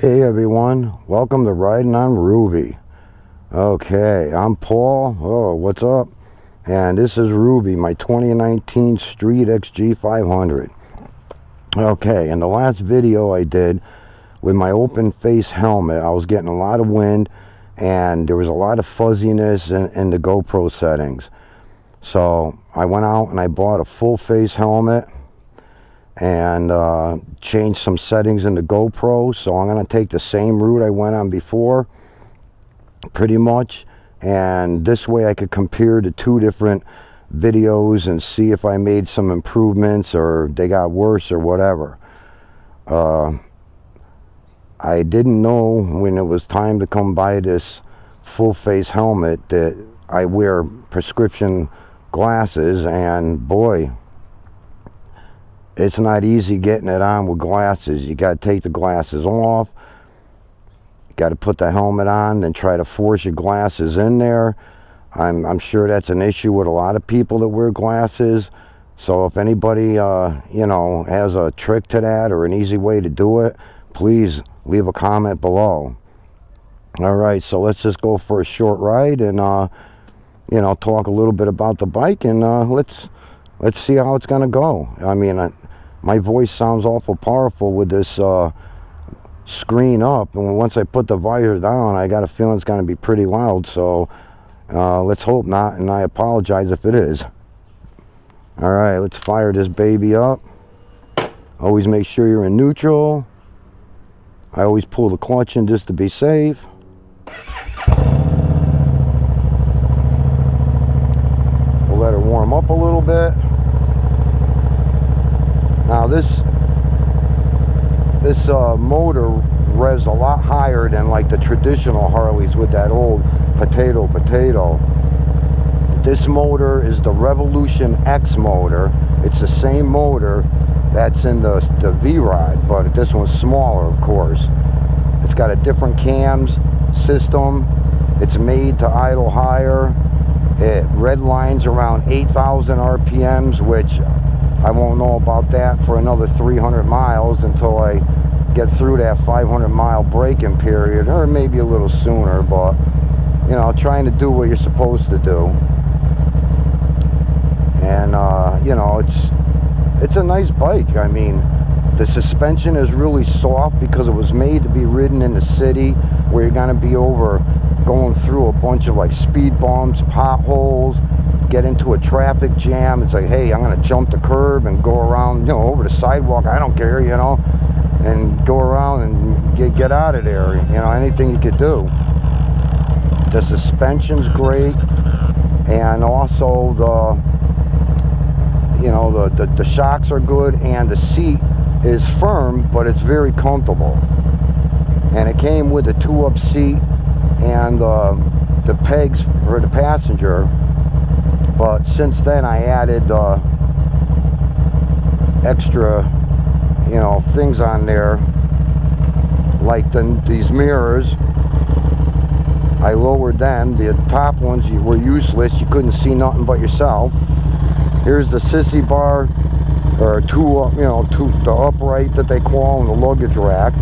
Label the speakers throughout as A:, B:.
A: Hey everyone, welcome to Riding on Ruby. Okay, I'm Paul. Oh, what's up? And this is Ruby, my 2019 Street XG500. Okay, in the last video I did with my open face helmet, I was getting a lot of wind and there was a lot of fuzziness in, in the GoPro settings. So I went out and I bought a full face helmet and uh, change some settings in the GoPro. So I'm going to take the same route I went on before, pretty much. And this way I could compare the two different videos and see if I made some improvements or they got worse or whatever. Uh, I didn't know when it was time to come buy this full face helmet that I wear prescription glasses and boy it's not easy getting it on with glasses. You got to take the glasses off. You got to put the helmet on, then try to force your glasses in there. I'm, I'm sure that's an issue with a lot of people that wear glasses. So if anybody, uh, you know, has a trick to that or an easy way to do it, please leave a comment below. All right, so let's just go for a short ride and, uh, you know, talk a little bit about the bike and uh, let's let's see how it's going to go. I mean, my voice sounds awful powerful with this uh, screen up. And once I put the visor down, I got a feeling it's going to be pretty loud. So uh, let's hope not. And I apologize if it is. All right, let's fire this baby up. Always make sure you're in neutral. I always pull the clutch in just to be safe. We'll let her warm up a little bit. Now this this uh, motor revs a lot higher than like the traditional Harleys with that old potato potato. This motor is the Revolution X motor. It's the same motor that's in the, the V-Rod, but this one's smaller, of course. It's got a different cams system. It's made to idle higher. It red lines around 8,000 RPMs, which I won't know about that for another 300 miles until I get through that 500 mile breaking period or maybe a little sooner but you know trying to do what you're supposed to do. And uh, you know it's it's a nice bike. I mean the suspension is really soft because it was made to be ridden in the city where you're going to be over going through a bunch of like speed bumps potholes get into a traffic jam. It's like, hey, I'm going to jump the curb and go around, you know, over the sidewalk. I don't care, you know, and go around and get, get out of there. You know, anything you could do. The suspension's great. And also the, you know, the, the, the shocks are good and the seat is firm, but it's very comfortable. And it came with a two-up seat and uh, the pegs for the passenger but since then I added uh, extra you know things on there like the, these mirrors. I lowered them. The top ones were useless. You couldn't see nothing but yourself. Here's the sissy bar or two you know two the upright that they call in the luggage rack.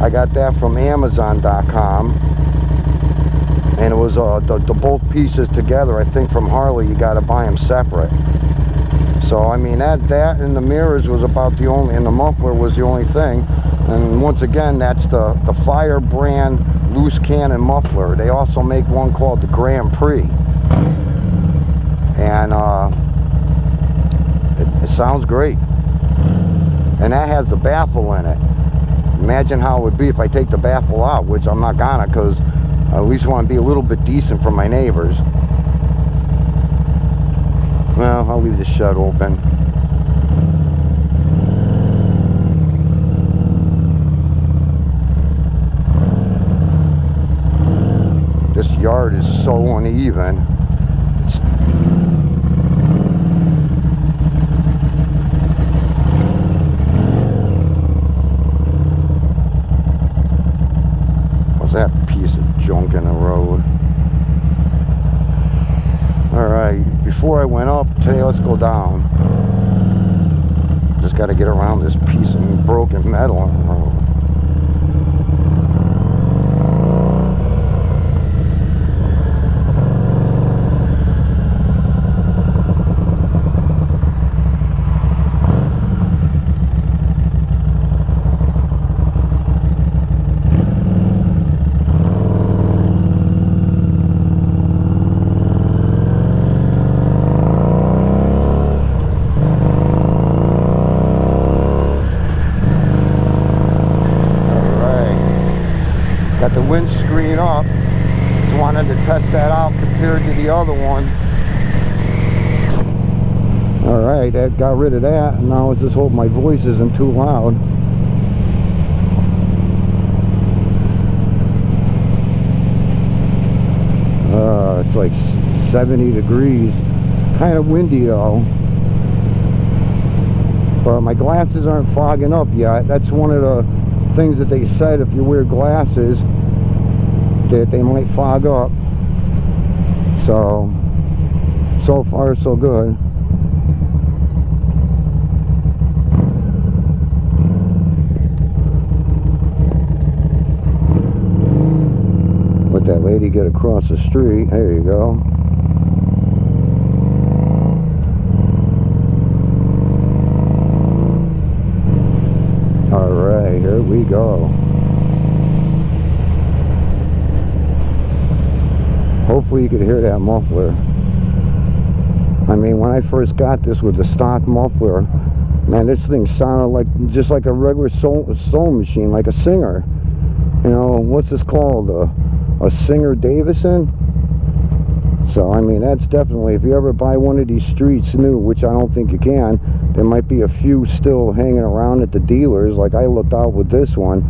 A: I got that from amazon.com and it was uh, the, the both pieces together I think from Harley you got to buy them separate. So I mean that that and the mirrors was about the only and the muffler was the only thing. And once again that's the the fire brand loose cannon muffler. They also make one called the Grand Prix. And uh, it, it sounds great. And that has the baffle in it. Imagine how it would be if I take the baffle out which I'm not gonna because I at least want to be a little bit decent for my neighbors. Well, I'll leave the shed open. This yard is so uneven. junk in the road. Alright, before I went up, today let's go down. Just got to get around this piece of broken metal on the road. Got the windscreen up. Just wanted to test that out compared to the other one. Alright, that got rid of that. And now let's just hope my voice isn't too loud. Uh, it's like 70 degrees. Kind of windy though. But my glasses aren't fogging up yet. That's one of the things that they said if you wear glasses that they might fog up. So, so far so good. Let that lady get across the street. There you go. Alright, here we go. Hopefully you could hear that muffler. I mean, when I first got this with the stock muffler, man, this thing sounded like just like a regular soul, machine, like a singer. You know, what's this called? A, a Singer Davidson? So, I mean, that's definitely, if you ever buy one of these streets new, which I don't think you can, there might be a few still hanging around at the dealers. Like I looked out with this one.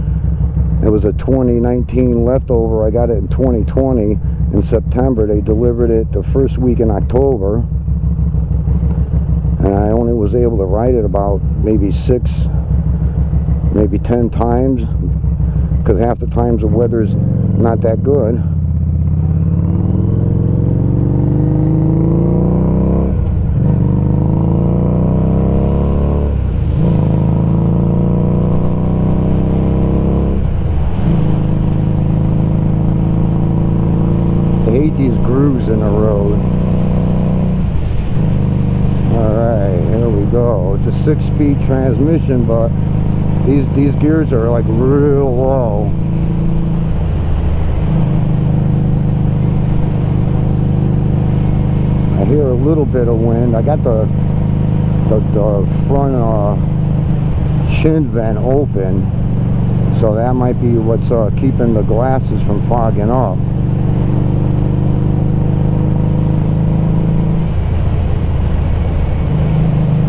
A: It was a 2019 leftover. I got it in 2020 in September. They delivered it the first week in October. And I only was able to ride it about maybe six, maybe 10 times. Because half the times the weather's not that good. I hate these grooves in the road. Alright, here we go. It's a six-speed transmission, but these these gears are like real low. I hear a little bit of wind. I got the the, the front uh, chin vent open, so that might be what's uh, keeping the glasses from fogging up.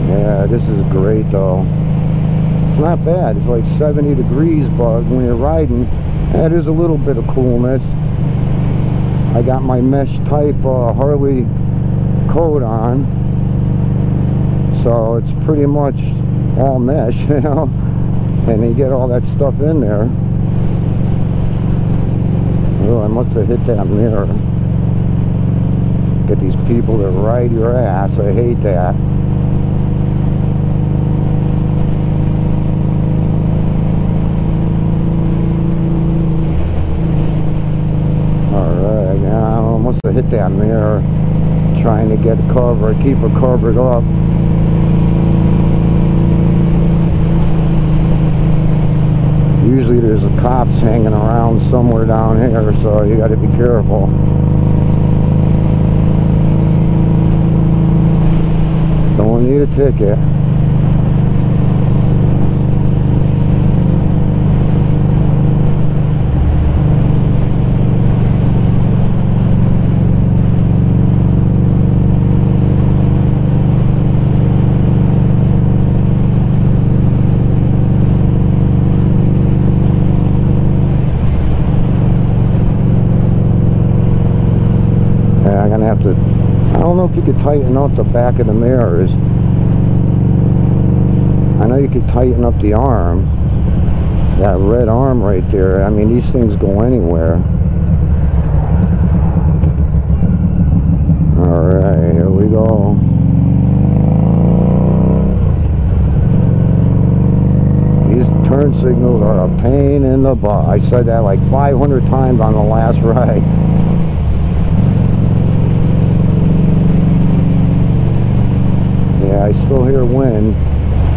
A: Yeah, this is great though. Not bad. It's like 70 degrees, but when you're riding, that is a little bit of coolness. I got my mesh type uh, Harley coat on, so it's pretty much all mesh, you know, and you get all that stuff in there. Oh, I must have hit that mirror. Get these people to ride your ass. I hate that. Alright, yeah, I that mirror trying to get cover, keep her covered up. Usually there's a cops hanging around somewhere down here, so you gotta be careful. Don't need a ticket. Yeah, I'm gonna have to. I don't know if you could tighten up the back of the mirrors. I know you could tighten up the arm. That red arm right there. I mean, these things go anywhere. Alright, here we go. These turn signals are a pain in the butt. I said that like 500 times on the last ride. I still hear wind.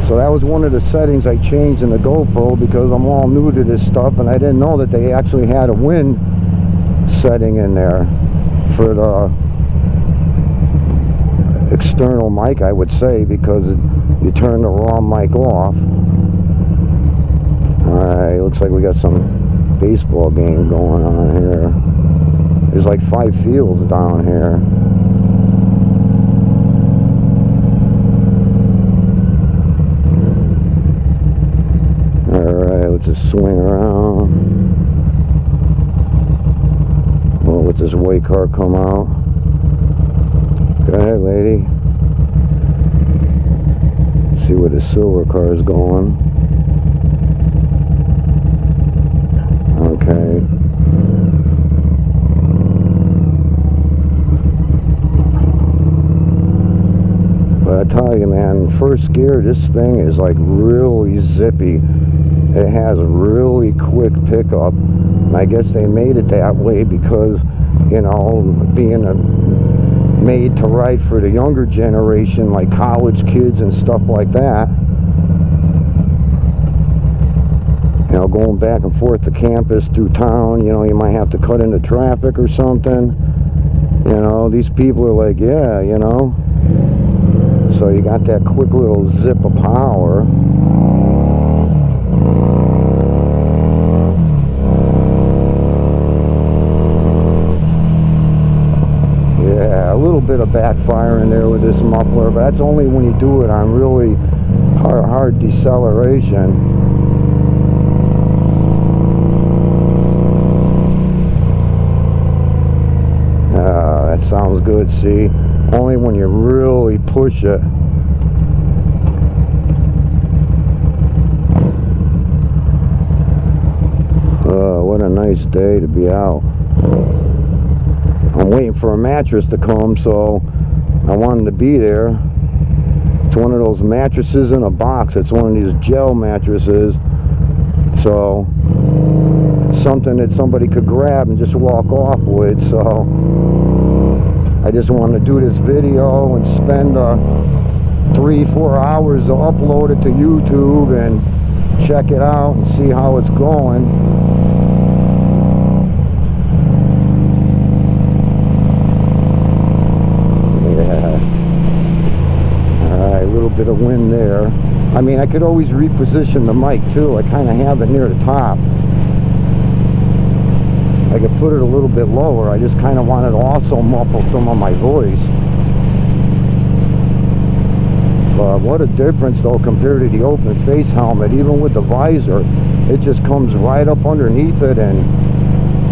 A: So that was one of the settings I changed in the GoPro because I'm all new to this stuff and I didn't know that they actually had a wind setting in there for the external mic I would say because you turn the raw mic off. Alright, looks like we got some baseball game going on here. There's like five fields down here. Alright, let's just swing around. Well, let this white car come out. Go ahead, lady. See where the silver car is going. Okay. But I tell you, man, first gear, this thing is like really zippy. It has a really quick pickup. And I guess they made it that way because, you know, being a, made to ride for the younger generation, like college kids and stuff like that. You know, going back and forth to campus through town, you know, you might have to cut into traffic or something. You know, these people are like, yeah, you know. So you got that quick little zip of power. Little bit of backfire in there with this muffler, but that's only when you do it on really hard, hard deceleration. Ah, that sounds good, see? Only when you really push it. Uh, what a nice day to be out. For a mattress to come, so I wanted to be there. It's one of those mattresses in a box. It's one of these gel mattresses. So, something that somebody could grab and just walk off with. So, I just want to do this video and spend uh, three, four hours to upload it to YouTube and check it out and see how it's going. Bit of wind there. I mean, I could always reposition the mic too. I kind of have it near the top. I could put it a little bit lower. I just kind of wanted to also muffle some of my voice. But what a difference though compared to the open face helmet. Even with the visor, it just comes right up underneath it and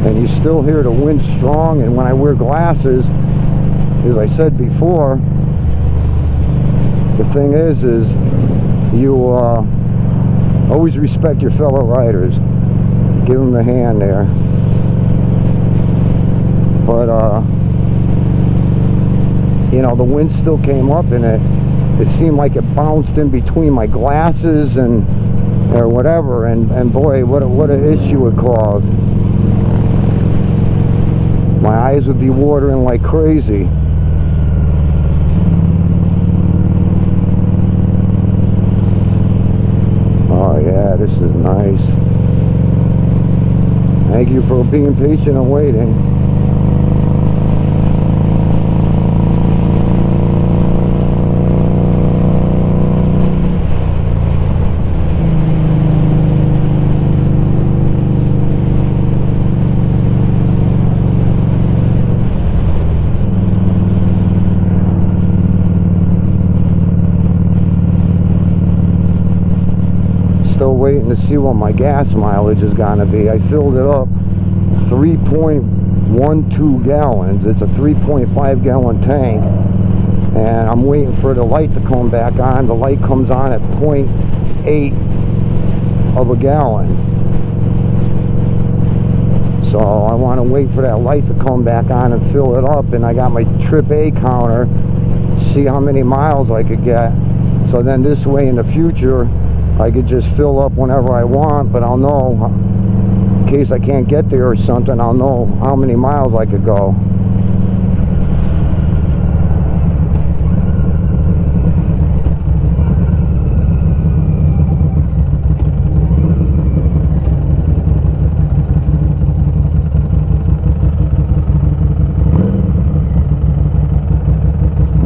A: and you still hear the wind strong. And when I wear glasses, as I said before, the thing is, is you uh, always respect your fellow riders. Give them a hand there. But, uh, you know, the wind still came up and it, it seemed like it bounced in between my glasses and, or whatever. And, and boy, what a, what an issue it caused. My eyes would be watering like crazy. yeah, this is nice. Thank you for being patient and waiting. waiting to see what my gas mileage is going to be. I filled it up 3.12 gallons. It's a 3.5 gallon tank. And I'm waiting for the light to come back on. The light comes on at 0.8 of a gallon. So I want to wait for that light to come back on and fill it up. And I got my trip A counter, see how many miles I could get. So then this way in the future, I could just fill up whenever I want, but I'll know, in case I can't get there or something, I'll know how many miles I could go.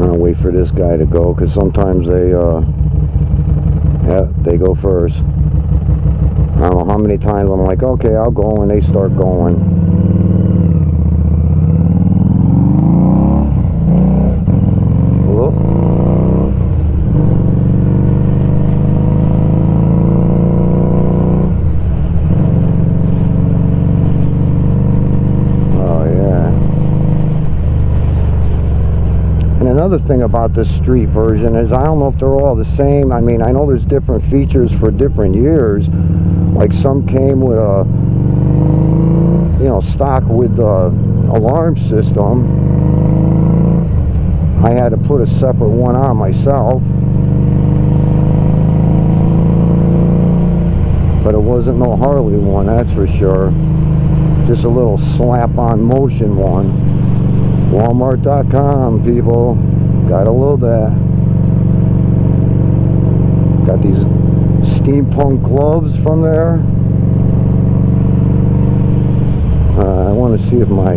A: I'll wait for this guy to go because sometimes they uh, yeah, they go first. I don't know how many times I'm like, okay, I'll go, and they start going. Another thing about this street version is I don't know if they're all the same. I mean, I know there's different features for different years. Like some came with a, you know, stock with the alarm system. I had to put a separate one on myself. But it wasn't no Harley one, that's for sure. Just a little slap-on motion one. Walmart.com, people. Gotta love that. Got these steampunk gloves from there. Uh, I want to see if my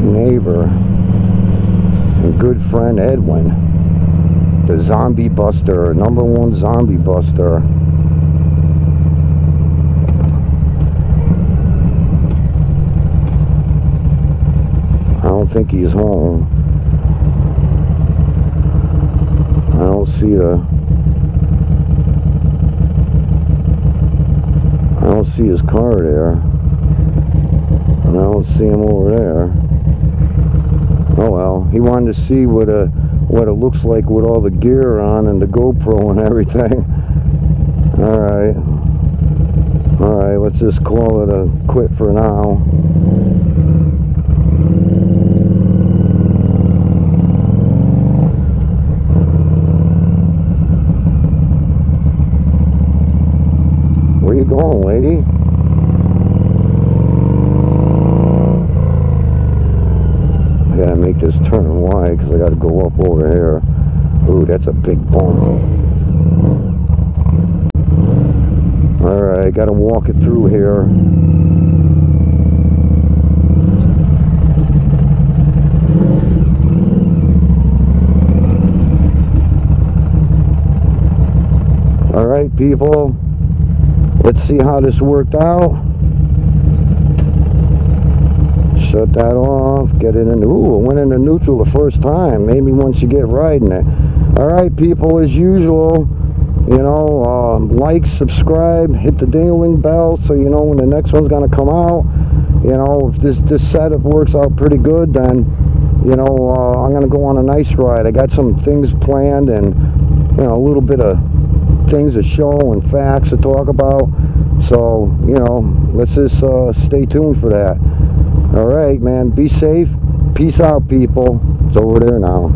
A: neighbor and good friend Edwin, the zombie buster, number one zombie buster, I don't think he's home. See the I don't see his car there. And I don't see him over there. Oh well. He wanted to see what a what it looks like with all the gear on and the GoPro and everything. Alright alright let's just call it a quit for now going, lady? I gotta make this turn wide because I gotta go up over here. Ooh, that's a big bump. Alright, gotta walk it through here. Alright, people. Let's see how this worked out. Shut that off. Get it in. Ooh, it went into neutral the first time. Maybe once you get riding it. All right, people, as usual, you know, uh, like, subscribe, hit the ding-a-ling bell so you know when the next one's going to come out. You know, if this, this setup works out pretty good, then, you know, uh, I'm going to go on a nice ride. I got some things planned and, you know, a little bit of things to show and facts to talk about. So, you know, let's just uh, stay tuned for that. All right, man. Be safe. Peace out, people. It's over there now.